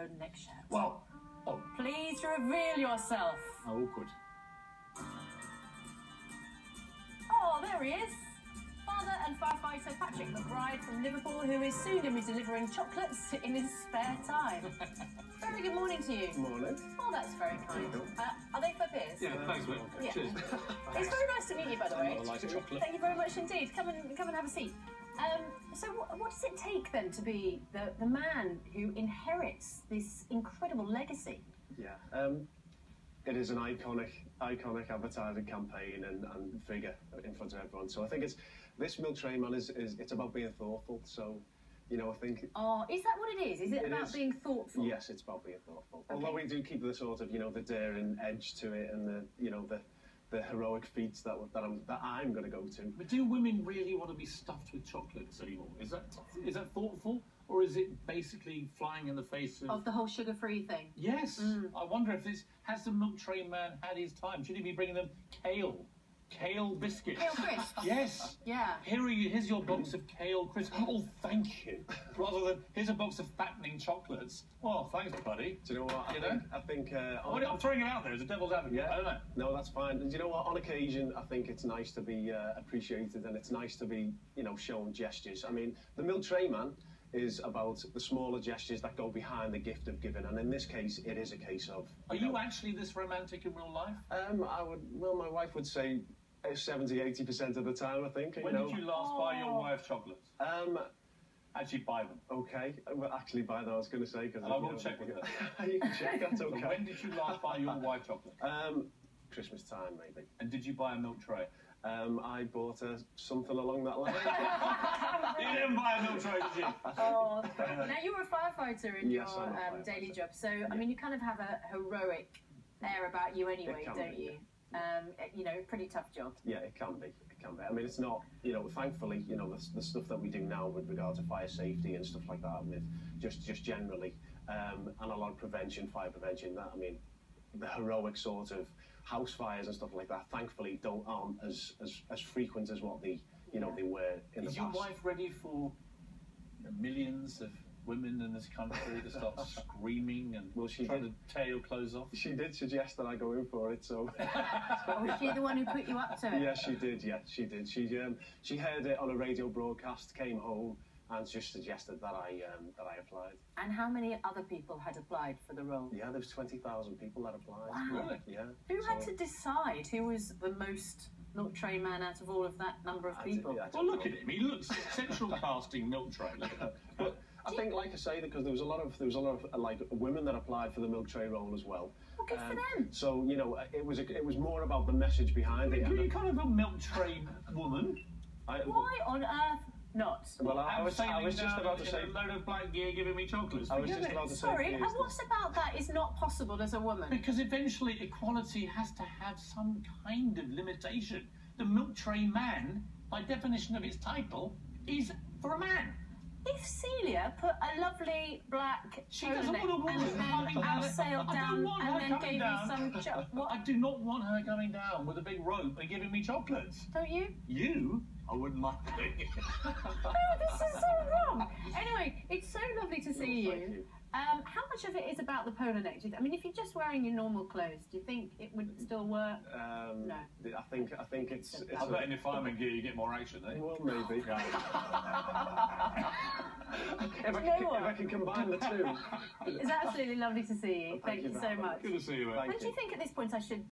pony neck shirt. Well, oh, Please reveal yourself. how awkward. Oh, there he is. Father and firefighter Patrick McBride from Liverpool, who is soon going to be delivering chocolates in his spare time. very good morning to you. Morning. Oh, that's very kind. Uh, are they for beers? Yeah, thanks, mate. Yeah. Cheers. It's very nice to meet you, by the way. I like chocolate. Thank you very much indeed. Come and come and have a seat. Um, so, what, what does it take then to be the, the man who inherits this incredible legacy? Yeah. Um, it is an iconic, iconic advertising campaign and, and figure in front of everyone. So I think it's this milk tray man is, is it's about being thoughtful. So, you know, I think Oh, is that what it is? Is it, It about is. being thoughtful? yes, it's about being thoughtful. Although we do keep the sort of you know the daring edge to it and the you know the the heroic feats that that I'm that I'm going to go to. But do women really want to be stuffed with chocolates anymore? Is that is that thoughtful, or is it basically flying in the face of? Of the whole sugar-free thing. Yes. Mm. I wonder if this has the milk tray man had his time. Should he be bringing them kale, kale biscuits? Kale crisps. Yes. Yeah. Here are you, here's your box of kale crisps. Oh, thank you. Rather than here's a box of fattening chocolates. Oh, thanks, buddy. Do you know what? I You think, know? I think uh, Oh, I'm throwing it out there as a devil's advocate. Yeah. I don't know. No, that's fine. And do you know what? On occasion, I think it's nice to be uh, appreciated and it's nice to be, you know, shown gestures. I mean, the milk tray man is about the smaller gestures that go behind the gift of giving. And in this case, it is a case of. Are you know, actually this romantic in real life? Um, I would. Well, my wife would say. Uh, 70 80 percent of the time, I think. When you know. did you last buy your Oh. wife chocolates? Um, Actually, buy them. okay. Well, actually, by that, I was going to say because I will check with you can check. That's But okay. when did you last buy your wife chocolate? Um, Christmas time, maybe. And did you buy a milk tray? Um, I bought her something along that line. you didn't buy a milk tray, did you? Oh, now you're a firefighter in Yes, your um, daily job, so I mean, you kind of have a heroic air about you anyway, don't be, you? Um, you know, pretty tough job. Yeah, it can be. It can be. I mean, it's not, you know, thankfully, you know, the, the stuff that we do now with regard to fire safety and stuff like that, with just just generally, um, and a lot of prevention, fire prevention. That I mean, the heroic sort of house fires and stuff like that. Thankfully, don't aren't as as, as frequent as what they, you know, they were in the past. Is the your wife ready for millions of women in this country to start screaming and Well, she trying did. to tear your clothes off? She did suggest that I go in for it, so. Oh, was she the one who put you up to it? Yeah, she did. Yeah, she did. She um, she heard it on a radio broadcast, came home, and just suggested that I um, that I applied. And how many other people had applied for the role? Yeah, there was twenty thousand people that applied. Wow. Really? Yeah. Who had to decide who was the most milk tray man out of all of that number of I did- people? yeah, I Well, look know. at him. He looks central casting milk tray. Look at him. But I think, like I say, because there was a lot of there was a lot of uh, like women that applied for the milk tray role as well. Well, good for Um, them. So you know, it was a, it was more about the message behind it. Are you kind of a milk tray woman? I, Why on earth not? Well, I, I was I was just about to say. a load of black gear giving me chocolates. I was just about to say. sorry, and what's about that is not possible as a woman? Because eventually equality has to have some kind of limitation. The milk tray man, by definition of its title, is for a man. If Celia put a lovely black She doesn't want a woman and then down. abseiled I don't down want her and then gave down. you some cho- what? I do not want her coming down with a big rope and giving me chocolates. Don't you? You? I wouldn't mind doing it. Oh, this is so wrong. Anyway, it's so lovely to see No, you. thank you. Um, how much of it is about the polar neck? Do you th- I mean, if you're just wearing your normal clothes, do you think it would still work? Um, No. I think I think it's. it's I a- bet in your fireman gear you get more action, eh? Well, maybe. if, I can, if I can combine the two. It's absolutely lovely to see you. Well, Thank, you so much. Good to see you, mate. Thank When do you think at this point I should